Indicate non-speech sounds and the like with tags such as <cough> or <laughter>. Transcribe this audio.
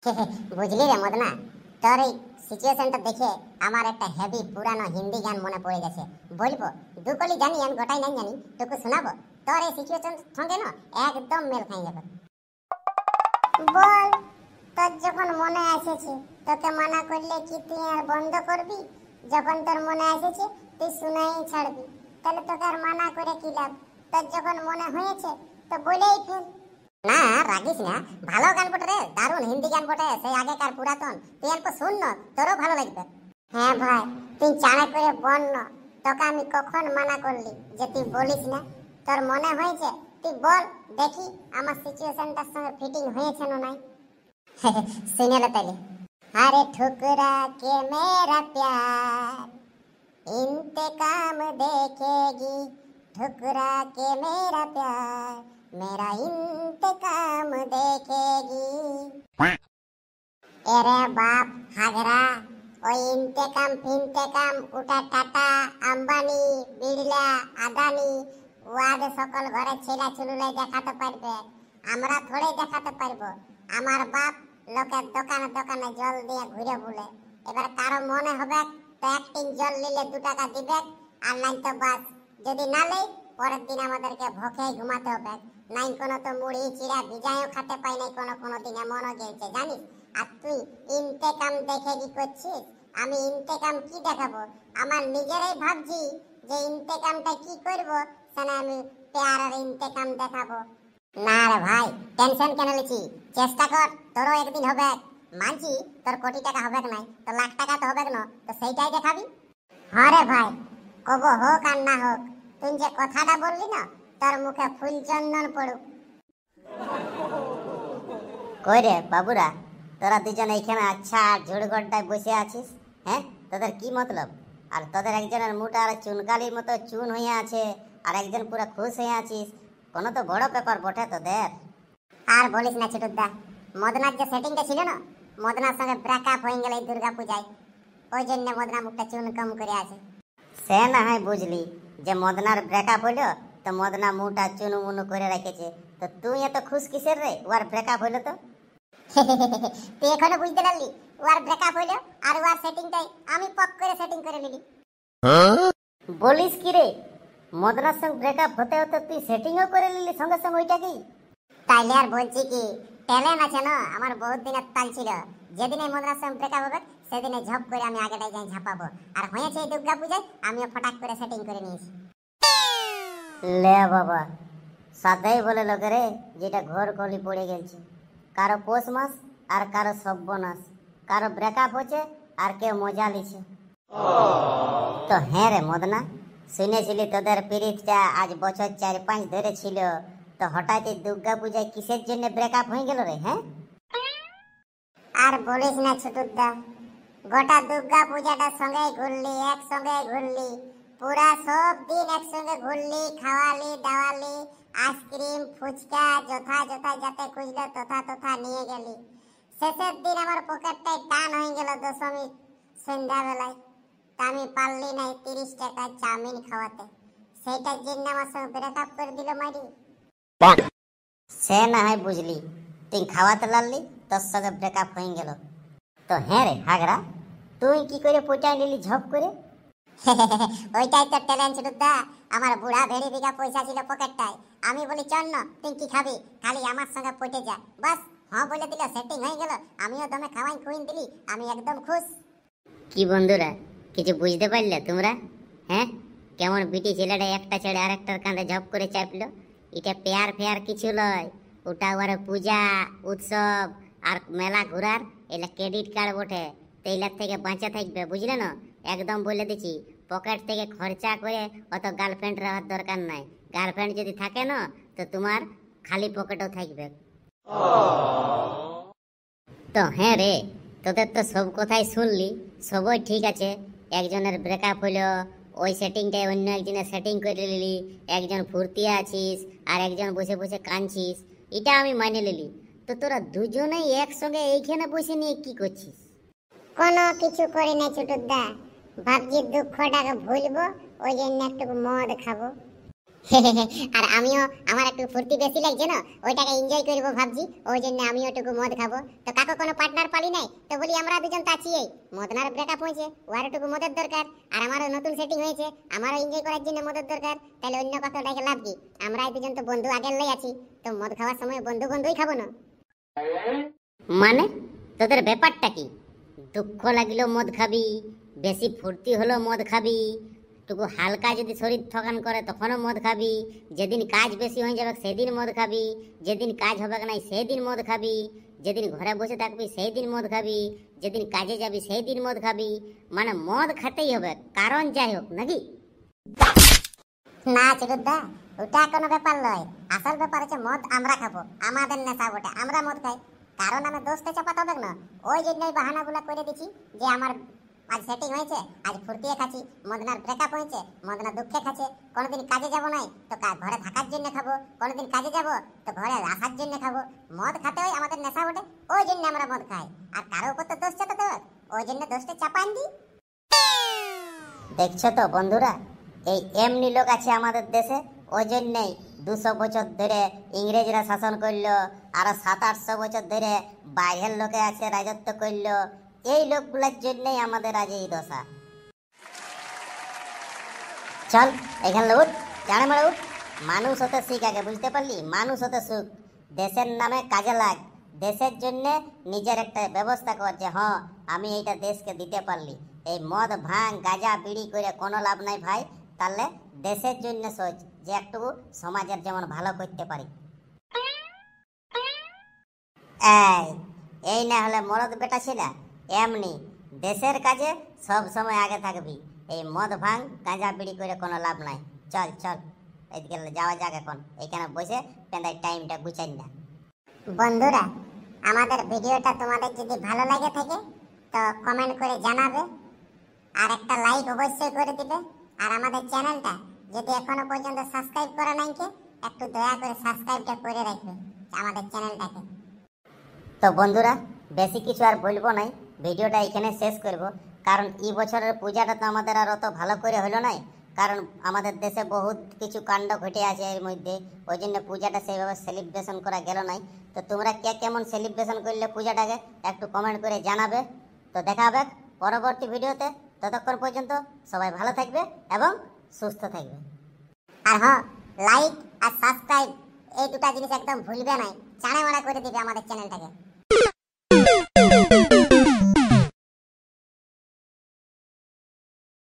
<laughs> বুঝলি রে মদনা? তোর এই সিচুয়েশনটা দেখে আমার একটা হেভি পুরানো হিন্দি গান মনে পড়ে গেছে। বলব দুকলি জানি, আমি গোটাই নাই জানি, তোকে শোনাবো? তোর এই সিচুয়েশন সঙ্গে না, একদম মেল খাই যাবে। বল, তোর যখন মনে এসেছে, তোকে মানা করলে কি তুই আর বন্ধ করবি? যখন তোর মনে এসেছে, তুই শুনাই ছাড়বি। তাহলে তোকে আর মানা করে কি লাভ? তোর যখন মনে হয়েছে, তো বলেই ফেল। না রাগিস না ভালো গান বটে রে দারুণ হিন্দি গান বটে সেই আগেকার পুরাতন তুই অল্প শুন না তোরও ভালো লাগবে হ্যাঁ ভাই তুই চাড়া করে বল না তোকে আমি কখন মানা করলি যে তুই বলিস না তোর মনে হয়েছে তুই বল দেখি আমার সিচুয়েশনটার সঙ্গে ফিটিং হয়েছে না নাই <laughs> শুনে লো তাহলে अरे ठुकरा के मेरा प्यार इंतकाम देखेगी ठुकरा के मेरा प्यार मेरा इंतकाम देखेगी এরে বাপ হাগরা ওই ইন্তেকাম ফিন্তেকাম উটা টাটা আম্বানি বিড়লা আদানি ওয়াদ সকল ঘরে ছেলা চুলুলাই দেখাতে পারবে আমরা থোড়ে দেখাতে পারবো আমার বাপ লোকের দোকানে দোকানে জল দিয়ে ঘুরে বলে এবার কারো মনে হবে তো একটিন জল নিলে দু টাকা দিবে আর নাই তো বাস যদি না নেই পরের দিন আমাদেরকে ভোকে ঘুমাতে হবে। নাই কোনো তো মুড়ি, চিড়া, ভিজাইও খেতে পাই নাই কোনো কোনো দিন, এমনও গেছে জানিস? আর তুই ইন্তেকাম দেখে কি করছিস? আমি ইন্তেকাম কি দেখাবো? আমার নিজেরাই ভাবছি যে ইন্তেকামটা কি করব? সেটা আমি পেয়ারের ইন্তেকাম দেখাবো। না রে ভাই, টেনশন কেন লিছি চেষ্টা কর, তোরও একদিন হবে। মানছি, তোর কোটি টাকা হবে নাই? তো লাখ টাকা তো হবে না? তো সেইটাই দেখাবি? হ্যাঁ রে ভাই, কব হোক আর না হোক তুই যে কথাটা বললি না তার মুখে ফুল চন্দন পড়ুক। কই রে বাবুরা তোরা দুজন এইখানে আচ্ছা ঝুড়গড়টায় বসে আছিস হ্যাঁ? তোদের কি মতলব? আর তোদের একজনের মুটা আর চুনকালির মতো চুন হয়ে আছে আর একজন পুরো খুশ হয়ে আছিস কোনো তো বড় পেপার বটে তোদের। আর বলিস না ছোটুদা মদনার যে সেটিংটা ছিল না মদনার সঙ্গে ব্রেকআপ হয়ে গেল এই দুর্গা পূজায় ওই জন্য মদনা মুখটা চুন কম করে আছে। সে না হয় বুঝলি যে মদনার ব্রেকআপ হইল, তো মদনা মুটা চুনু মুনু করে রেখেছে। তো তুই এত খুশ কিসের রে? ওর ব্রেকআপ হইল তো? <laughs> তুই এখনও বুঝতে পারলি? ওর ব্রেকআপ হইল আর ওর সেটিংটাই আমি পক করে সেটিং করে নিলি বলিস কি রে? মদনার সঙ্গে ব্রেকআপ হতে হতে তুই সেটিংও করে নিলি, সঙ্গে সঙ্গে ওইটা কি? তাইলে আর বলছি কি ট্যালেন্ট আছে না? আমার বহুত দিনের তাল ছিল। যেদিনে মদনার সঙ্গে ব্রেকআপ হবে সেদিনে ঝপ করে আমি আগেটাই যাই ঝাপাবো। আর হয়েছে এই দুর্গা পূজায় আমিও ফটাক করে সেটিং করে নিয়েছি। লে বাবা সাদাই বলে লোকেরে যেটা ঘর কলি পড়ে গেছে কারও পৌষ মাস আর কারও সব্যনাশ কারও ব্রেকআপ হচ্ছে আর কেউ মজা লিছে তো হ্যাঁ রে মদনা শুনেছিলি তোদের পিরিতটা আজ বছর চার পাঁচ ধরে ছিল। তো হঠাৎ এই দুর্গা পূজায় কিসের জন্য ব্রেকআপ হয়ে গেল রে হ্যাঁ? আর বলিস না ছোটুদা গোটা দুর্গা পূজাটা সঙ্গে ঘুরলি একসঙ্গে ঘুরলি। পুরা সব দিন একসঙ্গে ঘুরলি খাওয়ালি দাওয়ালি আইসক্রিম ফুচকা যথা যথা যাতে খুঁজলো তথা তথা নিয়ে গেলি। শেষের দিন আমার পকেটটাই টান হয়ে গেল দশমী সন্ধ্যাবেলায়। তা আমি পারলি নাই তিরিশ টাকা চাউমিন খাওয়াতে। সেইটার জন্য আমার সঙ্গে ব্রেকআপ করে দিল মারি সে না হয় বুঝলি তুই খাওয়াতে লাগলি তোর সঙ্গে ব্রেকআপ হয়ে গেল। তো হ্যাঁ রে হাগরা তুই কি করে পচাই নিলি ঝপ করে? <laughs> ওইটাই তো ট্যালেন্ট দা আমার বুড়া ভেড়ি বিঘা পয়সা ছিল পকেটটায়। আমি বলি চল না তুই কি খাবি? খালি আমার সঙ্গে পটে যা। বাস হ্যাঁ বলে দিল সেটিং হয়ে গেল। আমিও দমে খাওয়াই খুইন দিলি। আমি একদম খুশ। কি বন্ধুরা কিছু বুঝতে পারলে তোমরা? হ্যাঁ? কেমন বিটি ছেলেটা একটা ছেড়ে আরেকটার কাঁধে ঝপ করে চাপলো। এটা পেয়ার ফেয়ার কিছু লয়। ওটা ওর পূজা উৎসব আর মেলা ঘোরার এলা ক্রেডিট কার্ড বটে। তো এলার থেকে বাঁচা থাকবে, বুঝলে না? একদম বলে দিচ্ছি, পকেট থেকে খরচা করে অত গার্লফ্রেন্ড রাখার দরকার নাই। গার্লফ্রেন্ড যদি থাকে না, তো তোমার খালি পকেটও থাকবে। তো হ্যাঁ রে, তোদের তো সব কথাই শুনলি, সবই ঠিক আছে। একজনের ব্রেকআপ হলো, ওই সেটিংটাই অন্য একজনের সেটিং করে নিলি, একজন ফুর্তি আছিস, আর একজন বসে বসে কাঁদছিস, এটা আমি মানে নিলি। তো তোরা দুজনেই একসঙ্গে এইখানে বসে নিয়ে কি করছিস? কোনো কিছু করি না, ছোটুদা। ভাবছি দুঃখটাকে ভুলবো, ওই জন্য একটু মদ খাব। <laughs> আর আমিও, আমার একটু ফুর্তি বেশি লাগছে না, ওইটাকে এনজয় করব ভাবছি, ওই জন্য আমিও একটু মদ খাব। তো কাকু কোনো পার্টনার পালি নাই? তো বলি আমরা দুজন তো আছি মদনার ব্রেকআপ হয়েছে ওর একটু মদের দরকার, আর আমারও নতুন সেটিং হয়েছে, আমারও এনজয় করার জন্য মদের দরকার, তাহলে অন্য কথা ডেকে লাভ কি? আমরা দুজন তো বন্ধু আগের লাই আছি, তো মদ খাওয়ার সময় বন্ধু বন্ধুই খাব না। মানে? তোদের ব্যাপারটা কি? দুঃখ লাগল মদ খাবি, বেশি ফুর্তি হলো মদ খাবি। টুকু হালকা যদি শরীর থকান করে, তখনও মদ খাবি। যেদিন কাজ বেশি হয়ে যাবে, সেদিন মদ খাবি। যেদিন কাজ হবে না, সেদিন মদ খাবি। যেদিন ঘরে বসে থাকবি সেই দিন মদ খাবি। যেদিন কাজে যাবি সেই দিন মদ খাবি। মানে মদ খেতেই হবে, কারণ যাই হোক, নাকি? না চিরুদ্দা ওটা কোনো ব্যাপার নয়। আসল ব্যাপার হচ্ছে মদ আমরা খাব, আমাদের নেশা বটে, আমরা মদ খাই। কারণ আমার দোস্তে চাপাতে হবে না ওই জন্যই বাহানাগুলো করে দিচ্ছি যে আমার আজ সেটিং হয়েছে, আজ ফুর্তিয়ে খাচ্ছি, মদনার ব্রেকআপ হয়েছে, মদনা দুঃখে খাচ্ছে, কোনোদিন কাজে যাব নাই, তো ঘরে থাকার জন্য খাব, কোনোদিন কাজে যাব, তো ঘরে রাখার জন্য খাব। মদ খাতে হয় আমাদের নেশা ওঠে ওই জন্য আমরা মদ খাই। আর কারও উপর তো দোষ চাপাতে হবে ওই জন্য দোষটা চাপান দিই দেখছ তো বন্ধুরা, এই এমনি লোক আছে আমাদের দেশে, ওই জন্যই দুশো বছর ধরে ইংরেজরা শাসন করল, আর সাত আটশো বছর ধরে বাইরের লোকে আছে রাজত্ব করল। এই লোকগুলোর জন্যই আমাদের আজ এই দশা। চল এখানে উঠ জানে মারা উঠ। মানুষ হতে শিখ আগে, বুঝতে পারলি? মানুষ হতে সুখ। দেশের নামে কাজে লাগ। দেশের জন্য নিজের একটা ব্যবস্থা কর যে হ্যাঁ আমি এইটা দেশকে দিতে পারলি। এই মদ ভাঙ গাঁজা, বিড়ি করে কোনো লাভ নাই ভাই। তাহলে দেশের জন্য সোচ। যে একটু সমাজের যেমন ভালো করতে পারি। এই এই না হলে মরদ বেটা ছিল, এমনি দেশের কাজে সব সময় আগে থাকবি। এই মদ ভাঙ, গাঁজা বিড়ি করে কোনো লাভ নাই। চল চল, এদিকে যাওয়া যাক এখন। এখানে বসে পেঁদাই টাইমটা গুছাই না। বন্ধুরা, আমাদের ভিডিওটা তোমাদের যদি ভালো লাগে থাকে, তো কমেন্ট করে জানাবে। আর একটা লাইক অবশ্যই করে দিবে। আর আমাদের চ্যানেলটা যদি এখনও পর্যন্ত সাবস্ক্রাইব করা নাই কে একটু দয়া করে সাবস্ক্রাইবটা করে রাখবে, আমাদের চ্যানেলটাকে তো বন্ধুরা, বেশি কিছু আর বলব নাই, ভিডিওটা এখানে শেষ করব। কারণ এই বছরের পূজাটা তো আমাদের আর অত ভালো করে হলো নাই, কারণ আমাদের দেশে বহুত কিছু কাণ্ড ঘটে আছে এর মধ্যে, ওই জন্য পূজাটা সেইভাবে সেলিব্রেশন করা গেল নাই। তো তোমরা কে কেমন সেলিব্রেশন করলে পূজাটাকে, একটু কমেন্ট করে জানাবে। তো দেখা হবে পরবর্তী ভিডিওতে, ততক্ষণ পর্যন্ত সবাই ভালো থাকবে এবং সুস্থ থাকবে। আর হ্যাঁ লাইক আর সাবস্ক্রাইব এই দুটা জিনিস একদম ভুলবে নাই। চাড়া মারা করে দিবে আমাদের চ্যানেলটাকে